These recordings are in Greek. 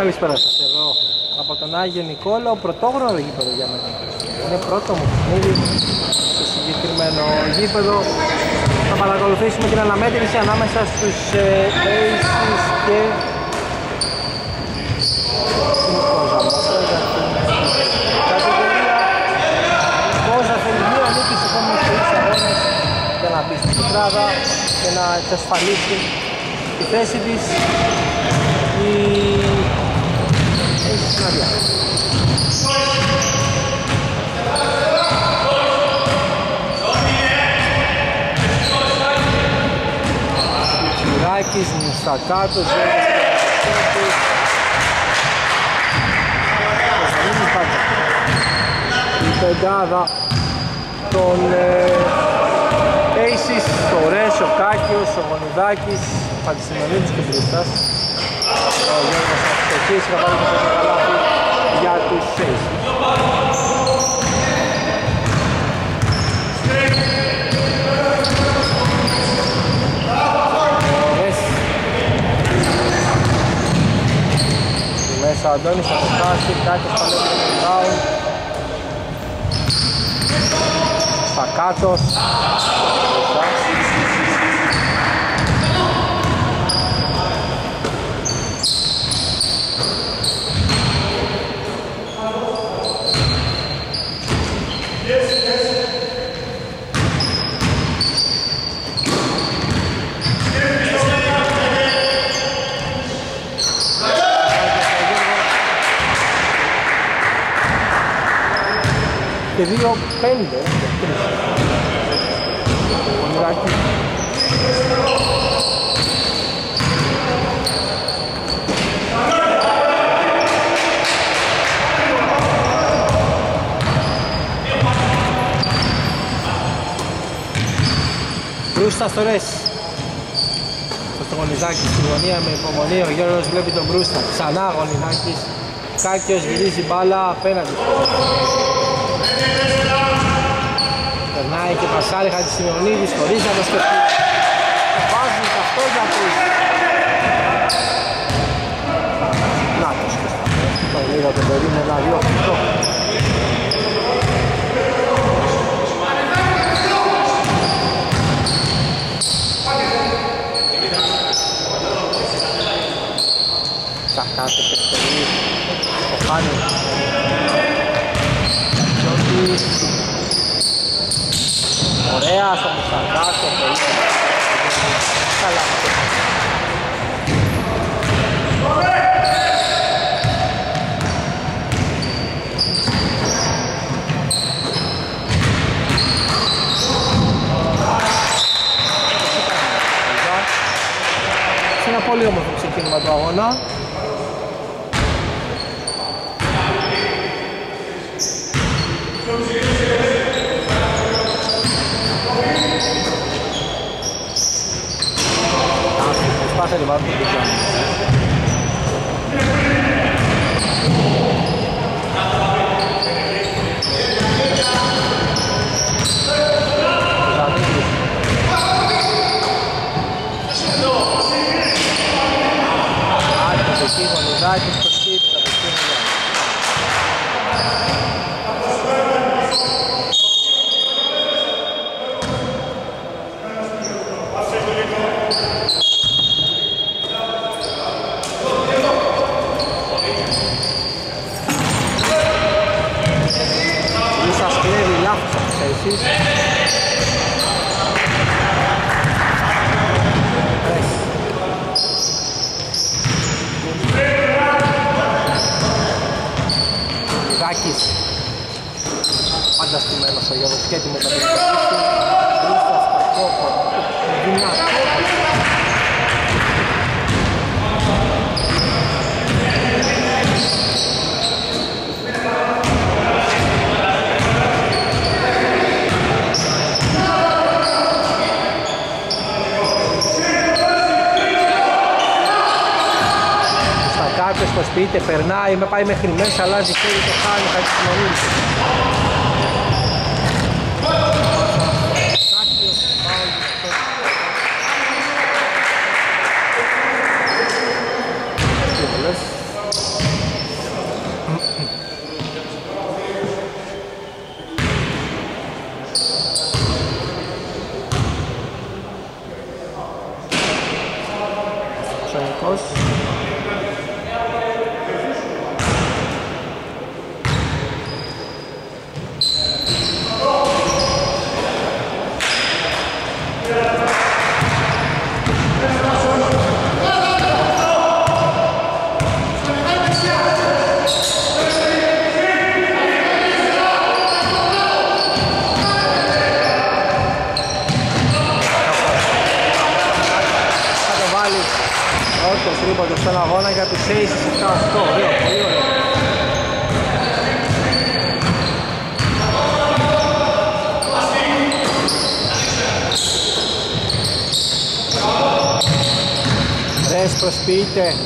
Καλησπέρα σας εδώ από τον Άγιο Νικόλαο, πρωτόγνωρο γήπεδο για μένα. Είναι πρώτο μου παιχνίδι στο συγκεκριμένο γήπεδο. Θα παρακολουθήσουμε την αναμέτρηση ανάμεσα στους ε, Aces και την Κόζα Μόσα για την κατηγορία. Η Κόζα θέλει μία νίκη στους επόμενους τρεις αγώνες για να μπει στην τετράδα και να εξασφαλίσει τη θέση της. Η έχει συναντιά. Τσιράκης, Μουστακάτος, η πεντάδα των ε, Aces, το Ρες, ο Κάκιος, ο Γονιδάκης, ο Παντισημονίδης και ο Μπρούστας. Ο Γιώργος Αυτοκής θα βάλει το καλάθι για τους Aces. Ρες. Στη Μέσα ο Αντώνης από το Κάση, Κάκιος παλεύει το rebound. Στακάτος. και δύο πέντε και τρεις. Πονηράκι. Μπρούστα στο ρες. Στο γονιδάκι στη γωνία με υπομονή ο Γιώργος βλέπει τον Μπρούστα. Ξανά γονιδάκης. Κάκιος γυρίζει μπάλα απέναντι. Περνάει και πασάρι Χατζησημεωνίδης χωρίς να το σκεφτεί. Το βάζει και αυτό για τους. Να το σκεφτεί. Το λίγα το περίμενα δύο αυτό. Κακάτε πεθερή. Το χάνει. Τζόντις. Ωραία στο Μουστακάκο, πολύ καλά. Σε ένα πολύ όμορφο ξεκίνημα του αγώνα. Προσπάθησε λοιπόν το δίκιο. Άρχισε εκεί ο Λουδάκης στο σκύπ, θα το στείλει για Λούσας κλέβει λάθος από τις θέσεις. Ρες. Λιδάκης. Πάντα στημένος ο Γιώργος και έτοιμος να επιστρέψει. Λούσας κακό, δυνατό. Στα κάτω στο σπίτι, περνάει, με πάει μέχρι μέσα, αλλάζει χέρι, το χάνει, θα της Κάκιος, φάουλ, στο- Δύο βολές. Παναθηναϊκός. Θα το βάλει πρώτο τρίποντο στον αγώνα για τους Aces 7-8. Ωραίο, πολύ ωραίο. Ρες προσποιείται.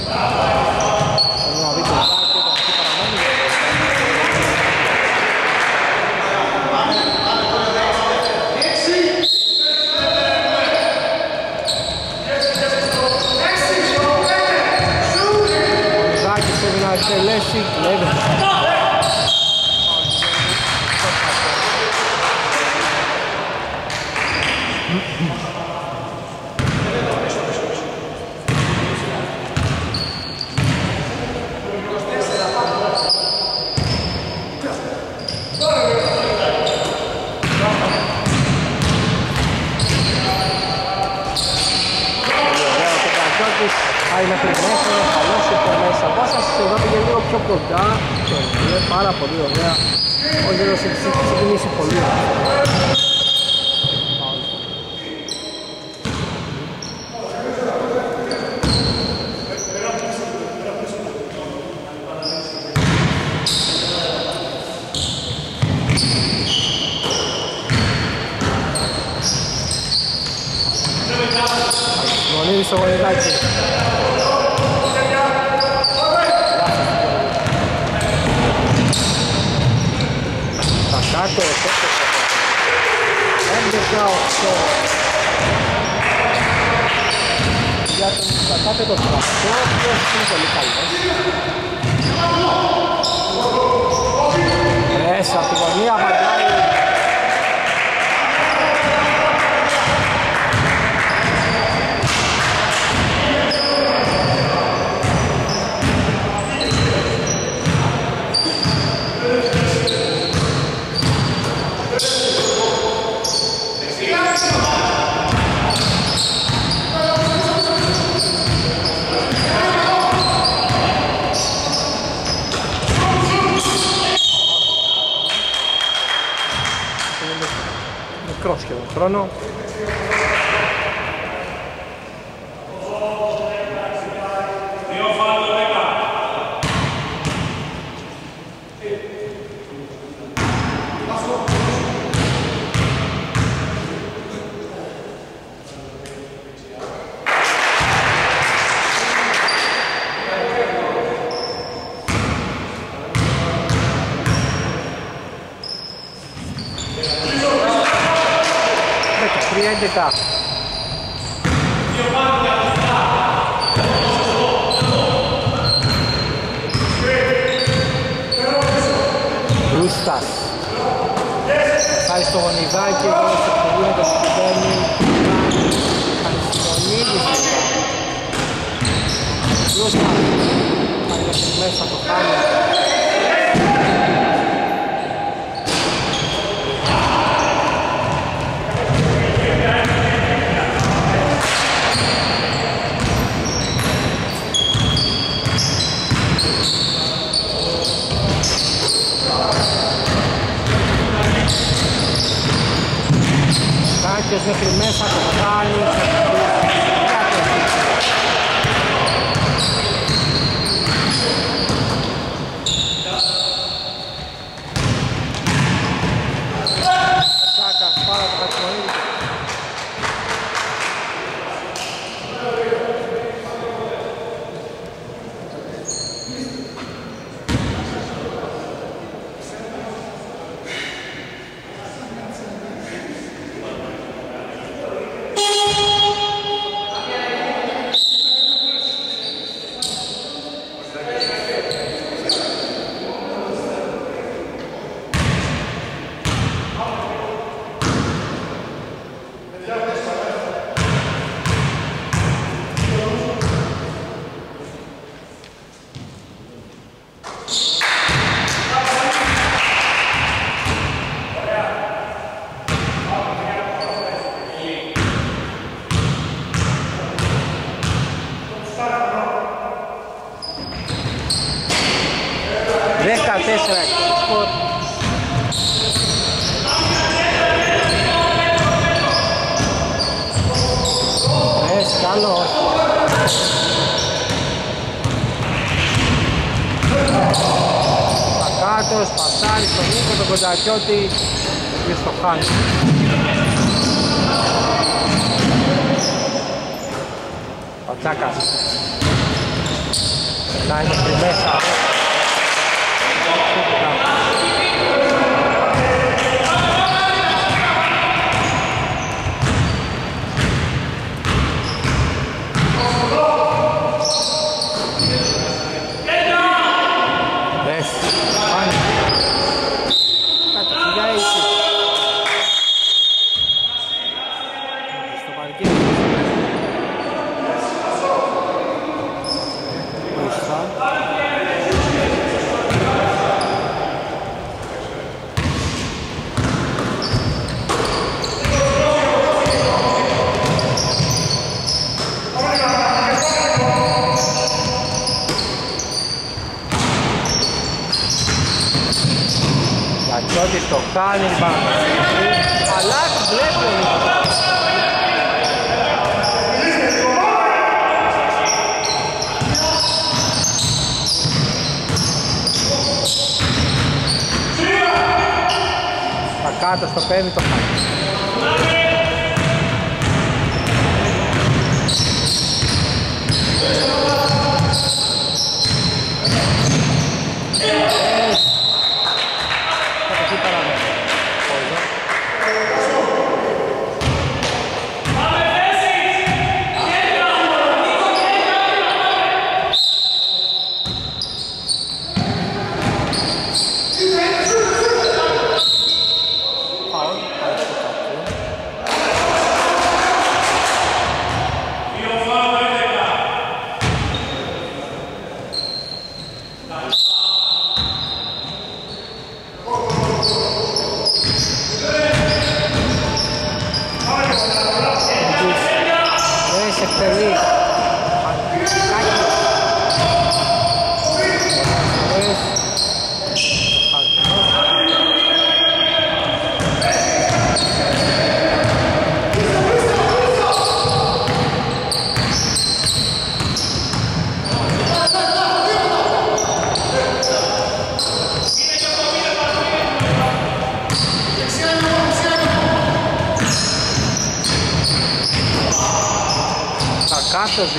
Μικρό σχεδόν χρόνο. Νίκο,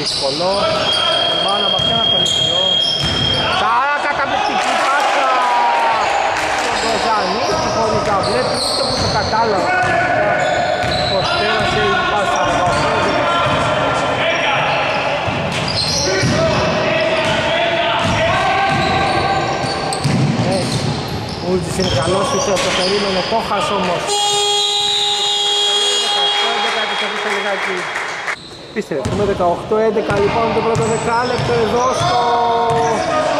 δύσκολο. Μάνα βαθιά να τον ίδιο. Τάρα καταπληκτική πάσα. Τον Κοζανίκη χωρίς να βλέπεις ούτε που το κατάλαβα. Πως πέρασε η πάσα από το πόδι. Έτσι. Ούλτης είναι καλός ούτε το περίμενε Κόχας όμως. 18-11 επιστροφή σε λιγάκι. Επιστρέφουμε 18-11 λοιπόν το πρώτο δεκάλεπτο εδώ στο...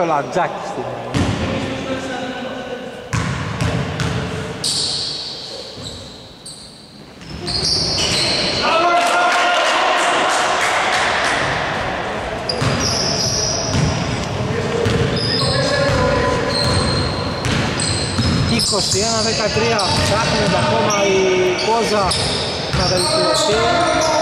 Lasciala a Jackson. Κοστιάνα 13, ψάχνουν ακόμα η Κόζα να βελτιωθεί.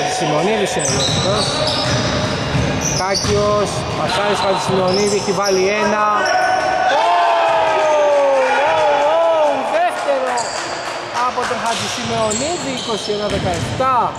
Χατζησιμονίδης είναι γνωστός Κάκιος, Πασάρης Χατζησιμονίδη έχει βάλει ένα. Δεύτερο από τον Χατζησιμονίδη 21-17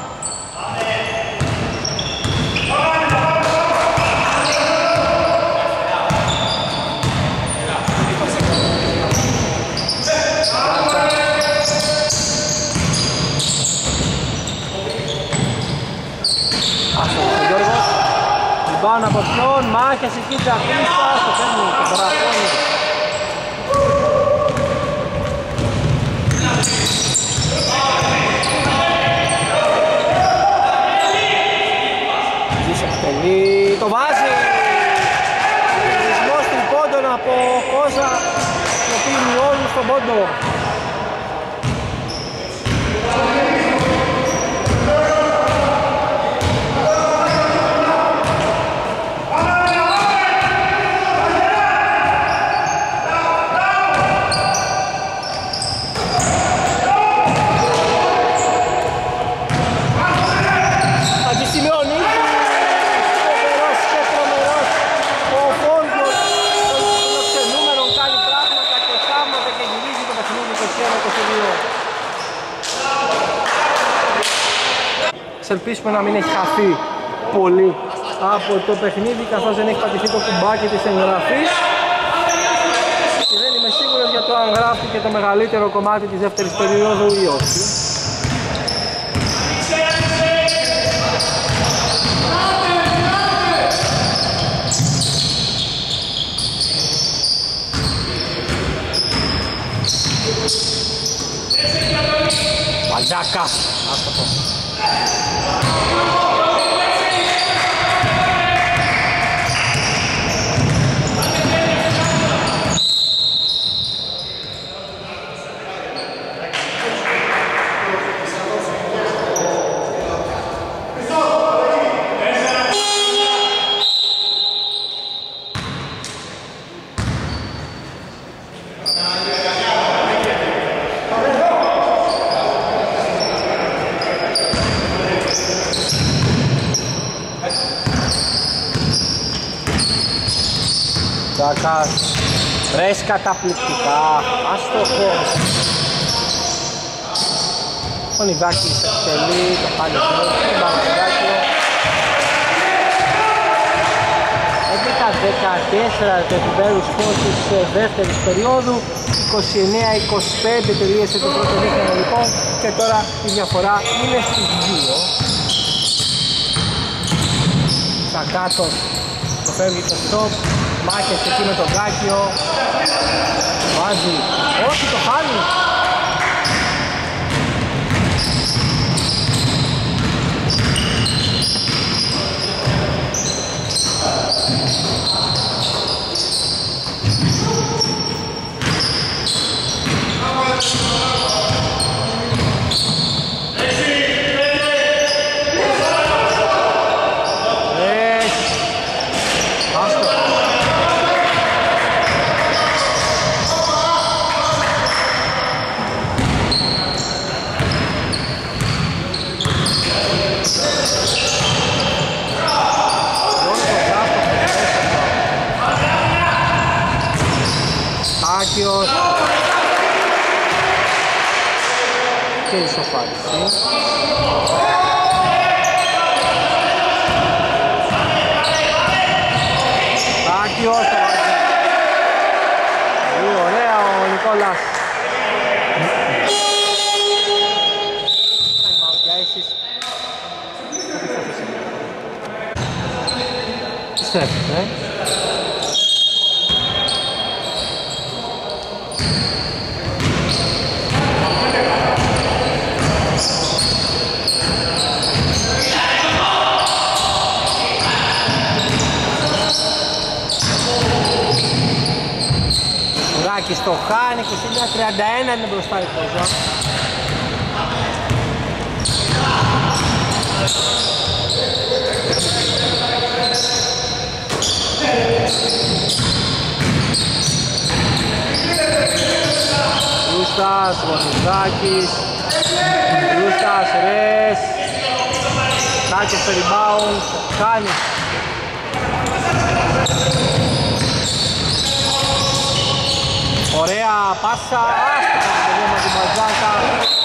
Πάνω από ποιον, μάχες εκεί τα χρήστα, το παίρνει, το παραφέρνει. Ζήσε το βάζει! Ρυθμός του Πόντον από Κόζα, στον Πόντο. Ελπίσουμε να μην έχει χαθεί πολύ από το παιχνίδι καθώς δεν έχει πατηθεί το κουμπάκι της εγγραφής. Και δεν είμαι σίγουρος για το αν γράφει και το μεγαλύτερο κομμάτι της δεύτερης περίοδου ή όχι. Βαλτζάκας, αυτό Vamos! Ρες καταπληκτικά. Άστοχος Ο Νιδάκης εκτελεί το πάλι το Μπαρκουδάκιο 11 του επιμέρου σκορ της ε, δεύτερης περίοδου 29-25 τελείωσε το πρώτο δίκτυο λοιπόν. Και τώρα η διαφορά είναι στις 2 Σακάτος το φεύγει το στόπ μάχες εκεί με τον Κάκιο βάζει όχι το χάνει το χάνει 29-31 είναι μπροστά η Κόζα. Ρούστας, Γονιδάκης, Ρούστας, Ρες, Κάκες στο rebound, χάνει Ωραία πάσα, άστοχα το τελείωμα του Μπατζάκα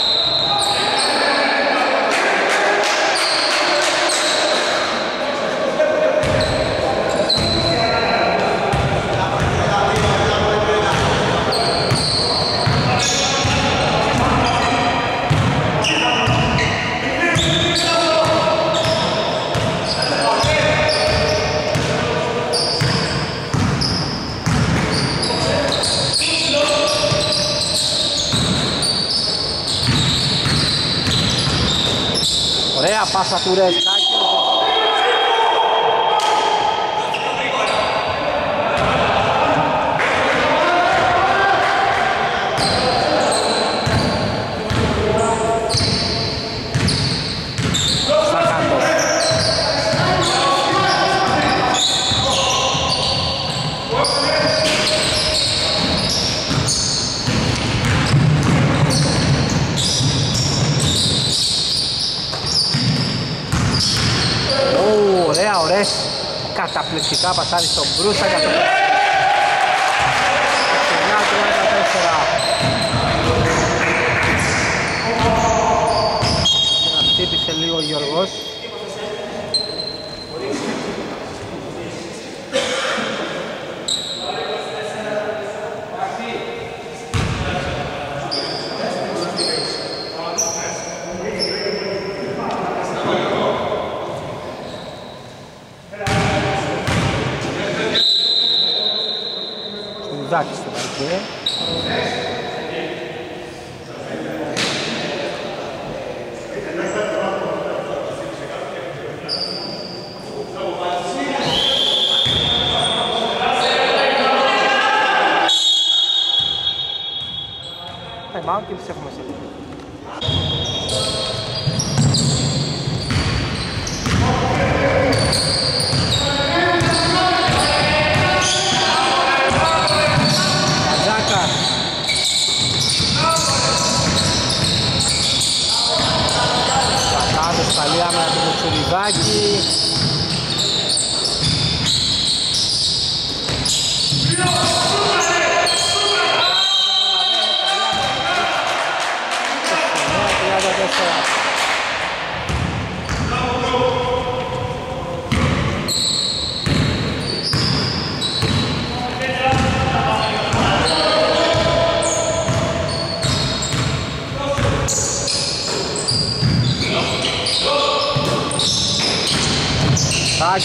πάσα του Ρεσκάκη. καταπληκτικά πασάρι στον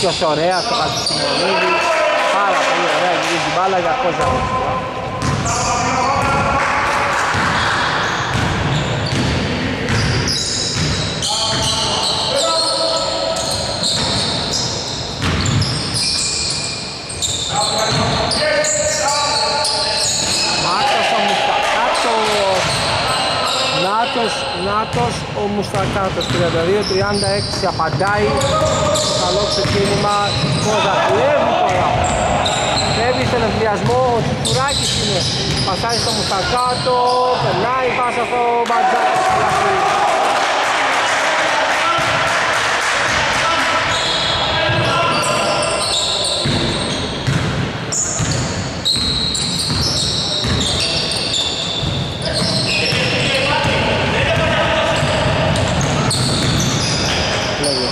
Κάκιος ωραία στο Χατζησιμονίδη Πάρα πολύ ωραία γυρίζει μπάλα για κόζα Νάτος, ο Μουστακάτος 32-36 απαντάει. Καλό ξεκίνημα. Κόζα κλέβει τώρα. Κλέβει στον ενθουσιασμό. Ο Τσιτσουράκης είναι. Πασάει στο Μουστακάτο. Περνάει πάσα στο Μπατζάκη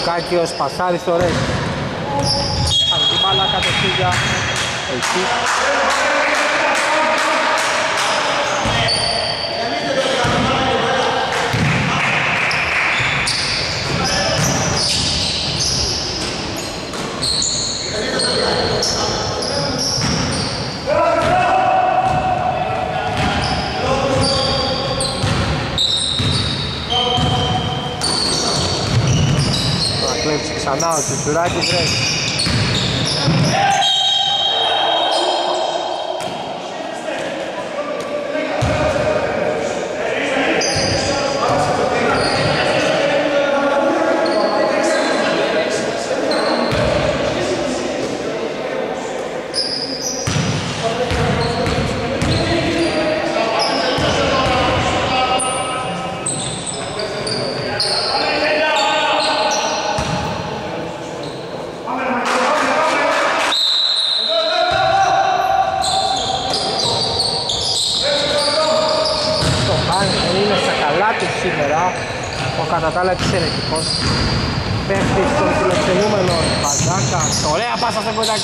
Σάκιος πασάρι στο Ρέζ. Αν την μπάλα κατευθύνια. Εκεί. Ξανά ο Τσιτσουράκης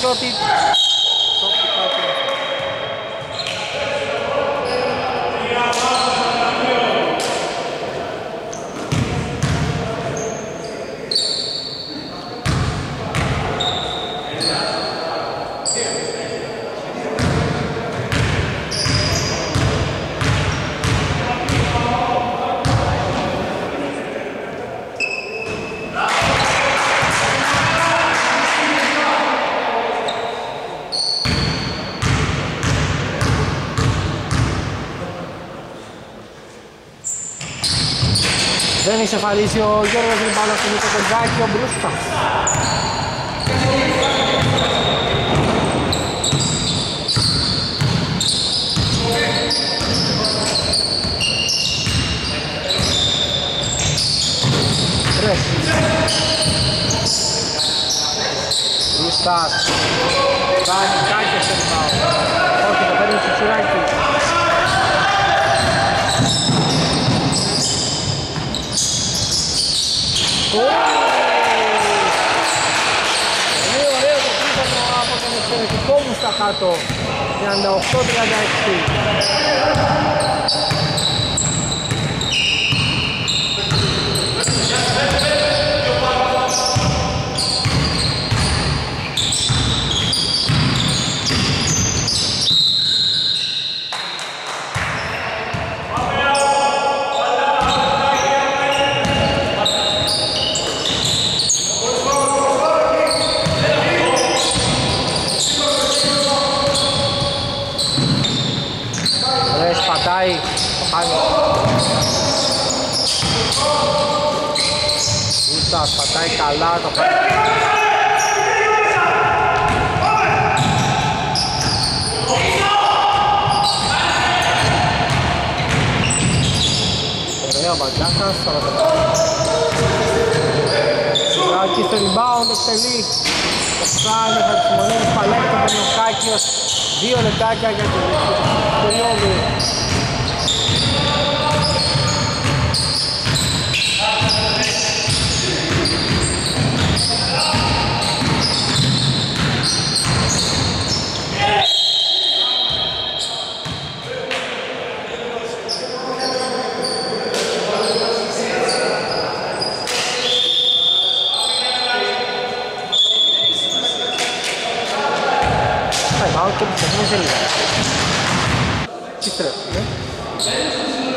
πάσα στον Κοντακιώτη εξεφαλίσει ο Γιώργος Ριμπάλας στον Νίκος Κοντζάκη, ο Μπρούστας. Μπρούστας. Κάνει κάτι στο ριμπάλο. Όχι, το παίρνει στο τσουράκι. Πολύ ωραίο το τρίποντο από τον εξαιρετικό μου στα κάτω. 38-36 καλά το Ωραία μπαγκάκας, Σουράκη στο rebound, εκτελεί. Το φτάνει, θα της μονίδης παλέκει το Πενιοκάκιος δύο λεπτάκια για την περίοδο Επιστρέφουμε σε λίγο. Επιστρέφουμε. Άστοχος.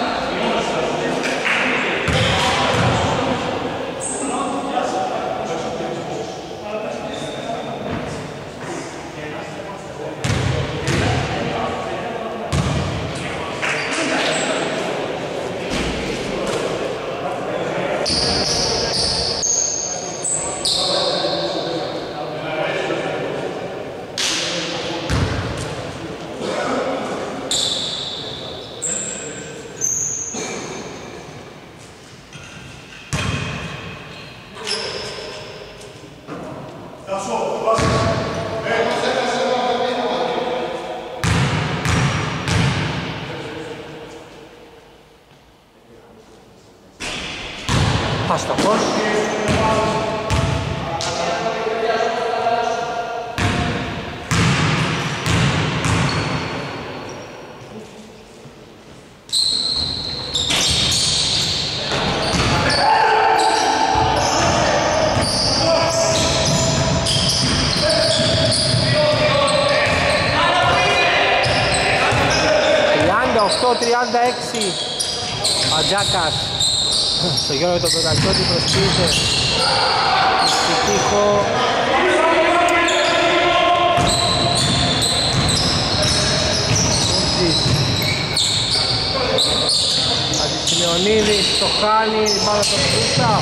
Ατζάκας στο Γιώργο τον Πετακιώτη προσποιείται στη τείχο Αντισημεωνίδης το χάνει, μάλλον το Χρήστα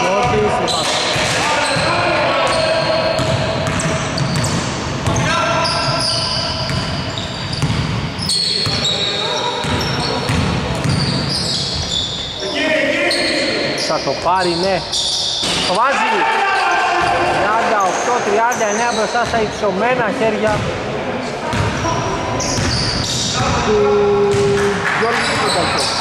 Κιώτης, λοιπόν. Θα το πάρει, ναι. Το βάζει. 38-39 μπροστά στα υψωμένα χέρια του Γιώργου του Πεντακιώτη.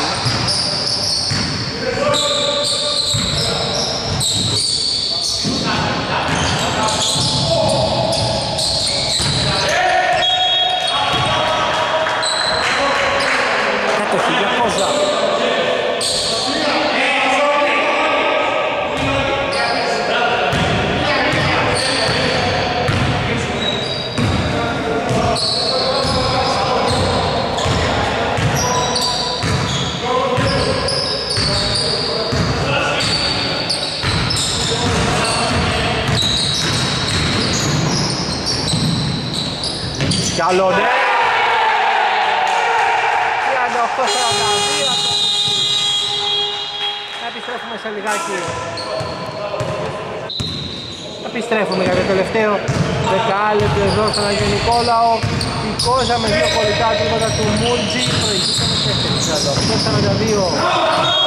Κατοχή για Κόζα. Κι άλλο ναι. 38-42. Επιστρέφουμε σε λιγάκι. Επιστρέφουμε για το τελευταίο δεκάλεπτο εδώ στον Αγιο Νικόλαο. Η Κόζα με δύο πολιτά τρίματα του Μούλτζι. Προηγήσαμε σε 38-42.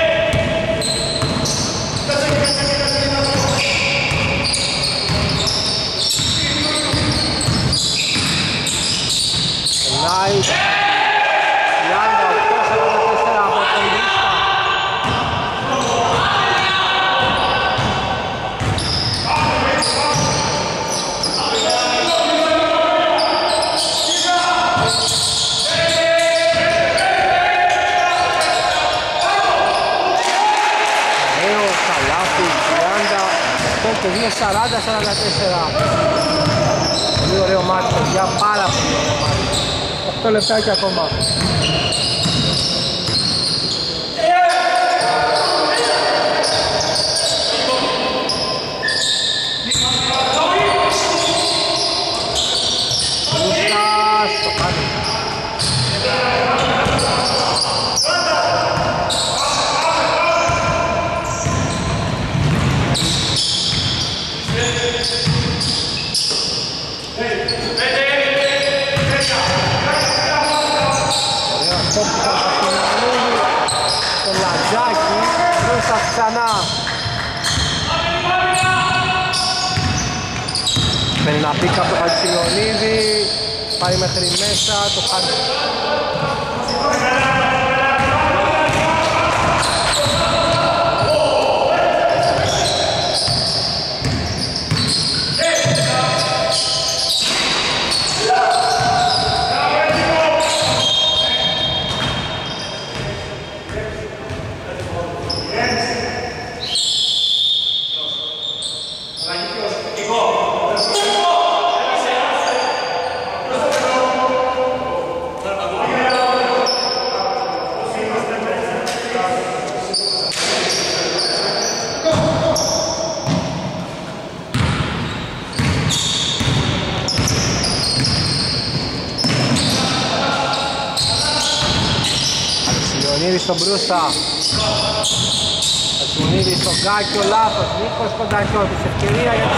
ωραίο μάτι παιδιά, πάρα πολύ ωραίο μάτι. 8 λεπτάκια ακόμα Πήκα από το Χατζηλονίδη, πάει μέχρι μέσα, το χάνει. Στον Μπρούστα Ασμονίδη στον Κάκιο, λάθος, Νίκος Κοντακιώτης, ευκαιρία για τη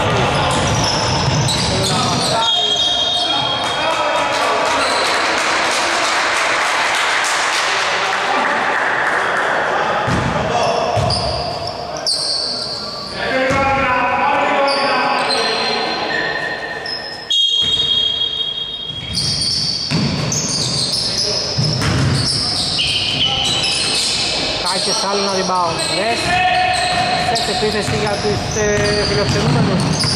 επίθεση για τους ε, φιλοξενούμενους.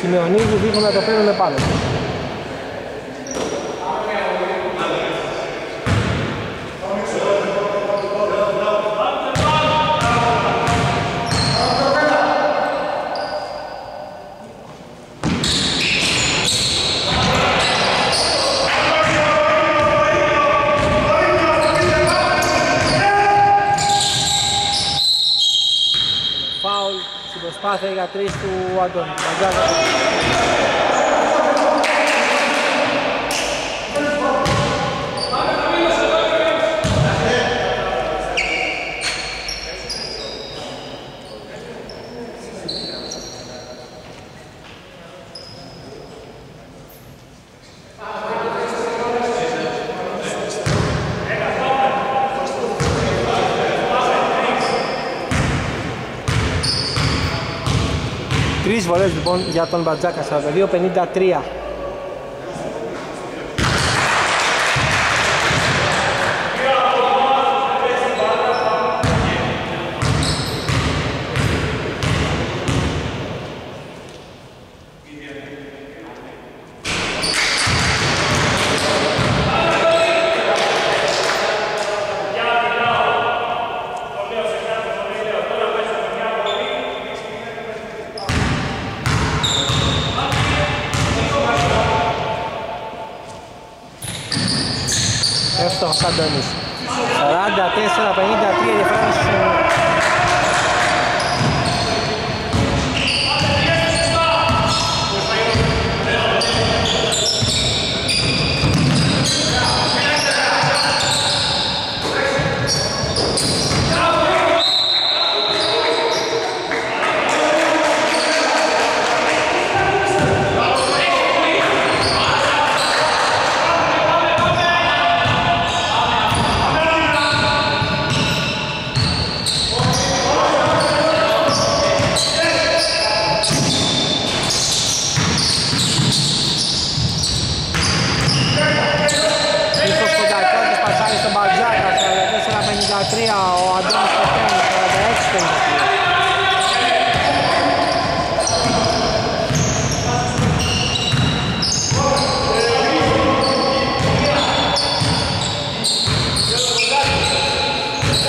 Χατζησημεωνίδη δείχνουν να το παίρνουν πάνω. Προσπάθεια για τρεις του Αντώνη Μπατζάκα. βολές λοιπόν για τον Μπατζάκα 42-53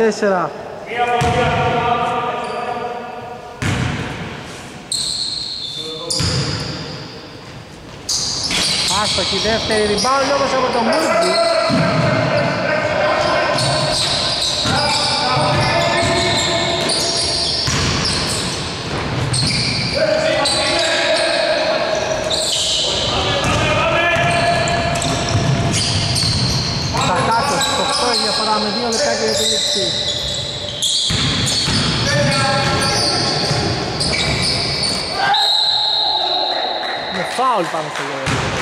14. Άστοχη δεύτερη rebound όμως από το Μούτζι Μούρτζι. φάουλ πάνω στο 10,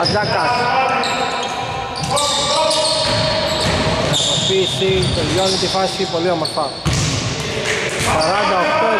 Ματζάκας Αποφύση, τελειώνει τη φάση πολύ όμορφα. 48-61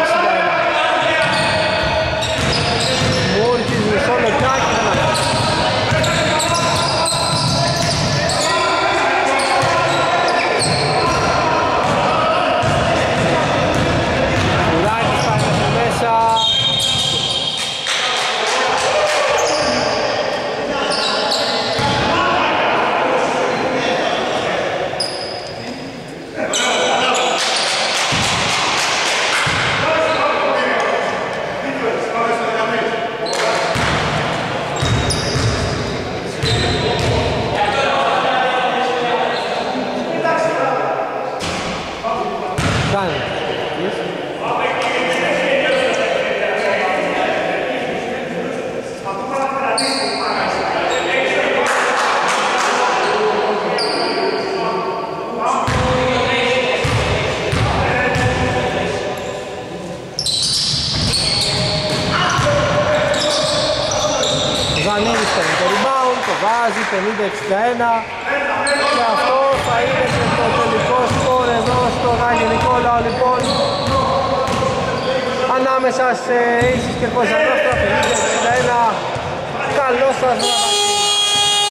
50-61 και αυτό θα είναι και το τελικό σκορ εδώ στο Γάγιο Νικόλαο. Λοιπόν ανάμεσα σε Aces και Κοζανόστρα 50-61 καλό σας βράδυ